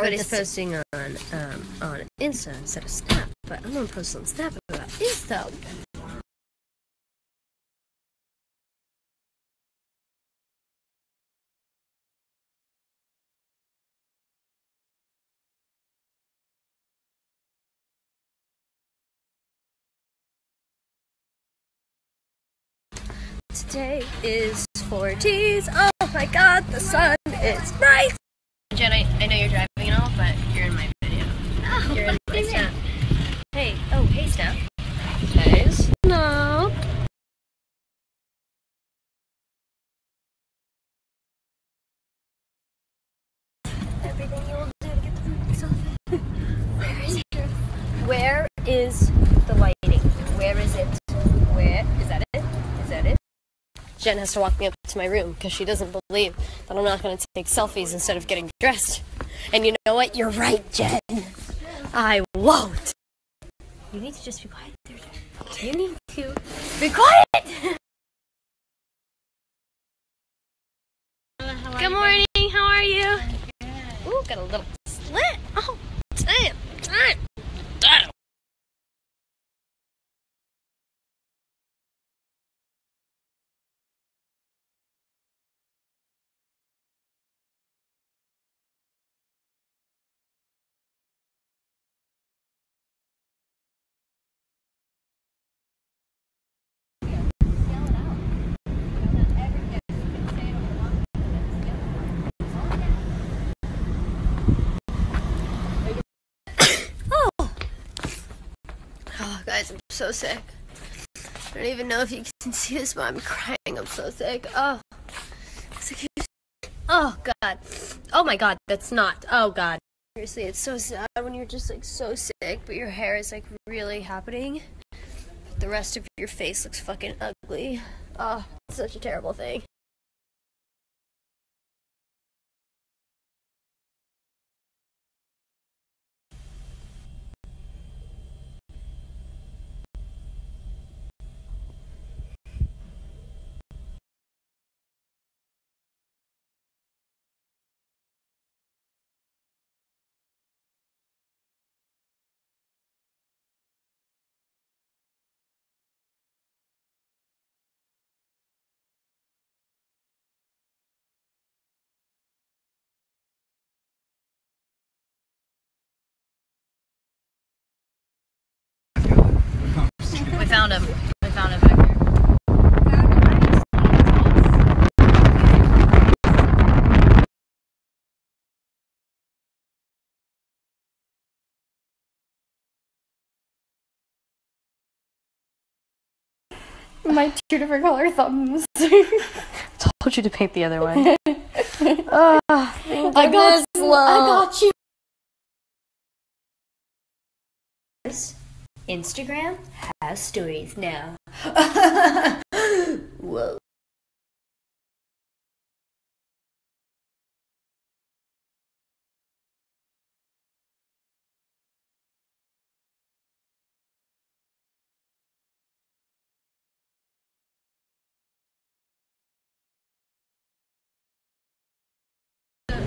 everybody's just- posting on um, on Insta instead of Snap, but I'm gonna post on Snap about Insta. Today is 40s. Oh my god, the sun is bright. Jen, I, I know you're driving is the lighting? Where is it? Where is that it? Is that it? Jen has to walk me up to my room because she doesn't believe that I'm not going to take selfies instead of getting dressed. And you know what? You're right, Jen. I won't. You need to just be quiet there, Jen. You need to be quiet. Good morning. How are you? Ooh, got a little slit. Oh, damn. Damn. Damn. Guys, I'm so sick. I don't even know if you can see this, but I'm crying. I'm so sick. Oh, oh God. Oh my God, that's not. Oh God. Seriously, it's so sad when you're just like so sick, but your hair is like really happening. The rest of your face looks fucking ugly. Oh, such a terrible thing. My two different color thumbs. Told you to paint the other way. oh, ah, I got goodness, you. Lo. I got you. Instagram has stories now. Whoa.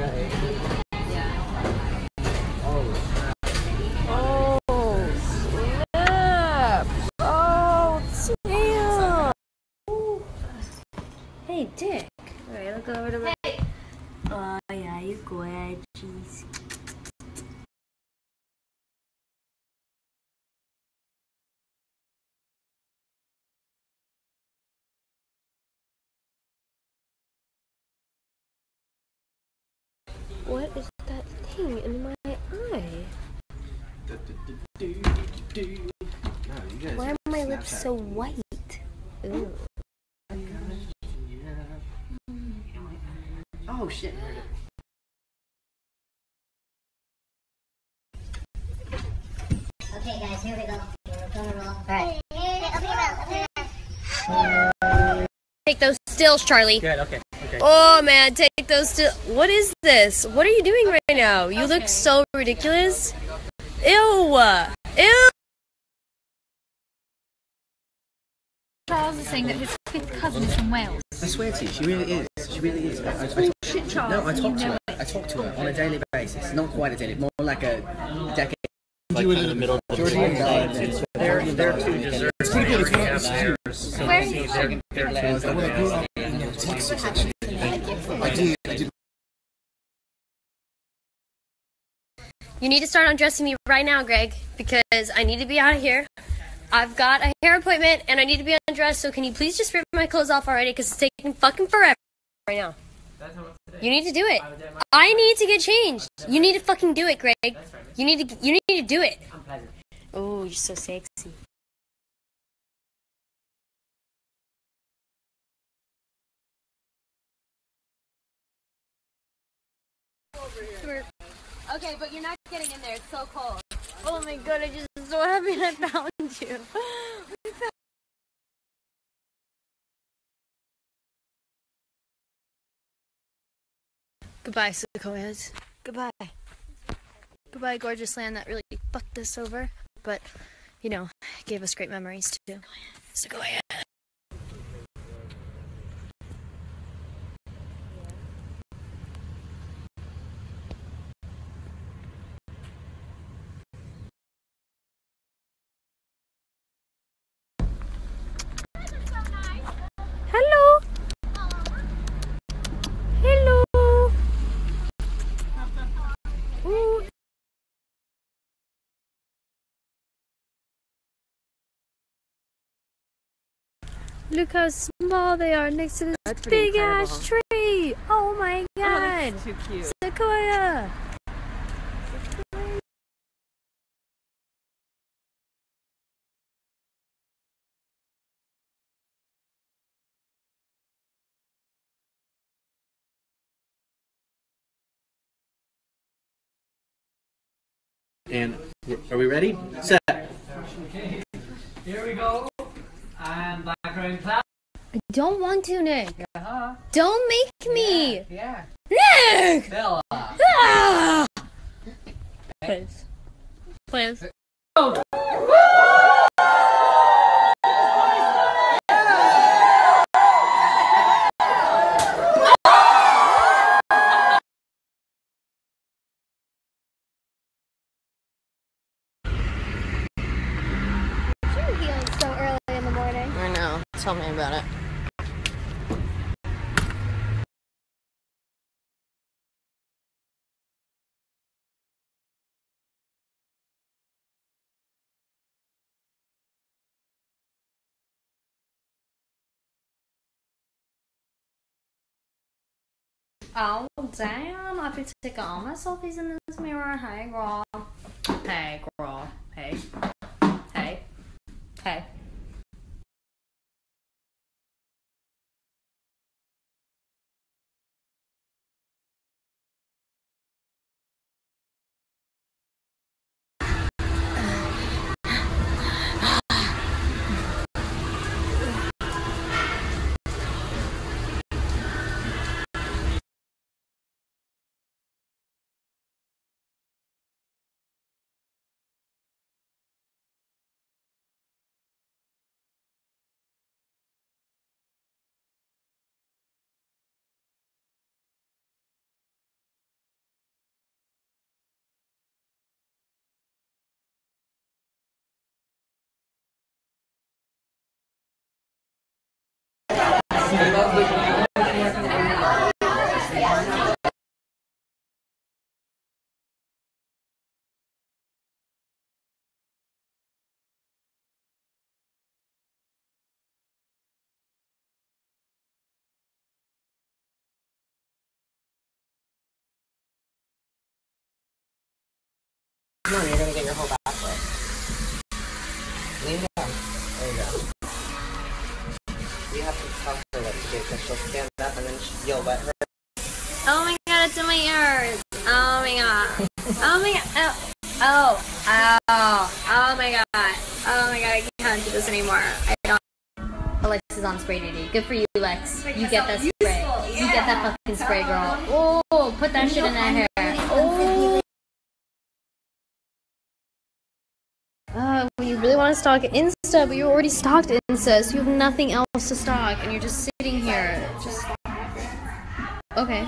Oh, oh, oh, hey, Dick. Alright, let's go over to my. Oh, yeah, you gorgeous. What is that thing in my eye? Why are my lips so white? Ooh. Oh shit. Okay, guys, here we go. We're gonna roll. Alright. Alright. Take those stills, Charlie. Good, okay. Okay. Oh man, take those stills. What is this? What are you doing right now? You look so ridiculous. Ew. Ew. Charles is saying that his fifth cousin is from Wales. I swear to you, she really is. She really is. I, I, I, Shit, Charles. no, I you talked to her. it. I talk to her on a daily basis. Not quite a daily, more like a decade. Do it in the middle of the Georgie and They're they're two desserts. It's pretty good. It's not upstairs. Where? When I grew up in You need to start undressing me right now, Greg, because I need to be out of here. I've got a hair appointment and I need to be undressed. So can you please just rip my clothes off already? Because it's taking fucking forever right now. You need to do it. I need to get changed. You need to fucking do it, Greg. You need to. You need to do it. Oh, you're so sexy. Okay, but you're not getting in there. It's so cold. Oh my god, I just so happy I found you. Goodbye, Sequoias. Goodbye. Goodbye, gorgeous land that really fucked us over. But, you know, gave us great memories too. Sequoia. Look how small they are next to this big ass tree. Oh my god. too cute. Sequoia. And are we ready? Set. Here we go. And background. I don't want to, Nick. Don't make me. Yeah. Nick. Bella. Ah! Please. Please. You're healing so early in the morning. I know. Tell me about it. Oh damn! I to take all my selfies in this mirror. Hey girl. Hey girl. Hey. Hey. Hey. Come on, you're gonna get your whole back because she'll stand up and then she- you'll wet her. Oh my god, it's in my ears. Oh my god. Oh my god. Oh. Oh. Oh. Oh my god. Oh my god, I can't do this anymore. I don't. Alex is on spray duty. Good for you, Lex. You get that spray. You get that fucking spray, girl. Oh, put that shit in that hair. Oh. Uh, when you really want to stalk Insta, but you already stalked Insta, so you have nothing else to stalk, and you're just sitting here. Just. Okay.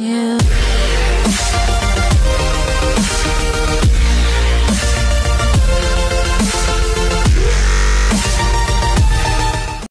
You.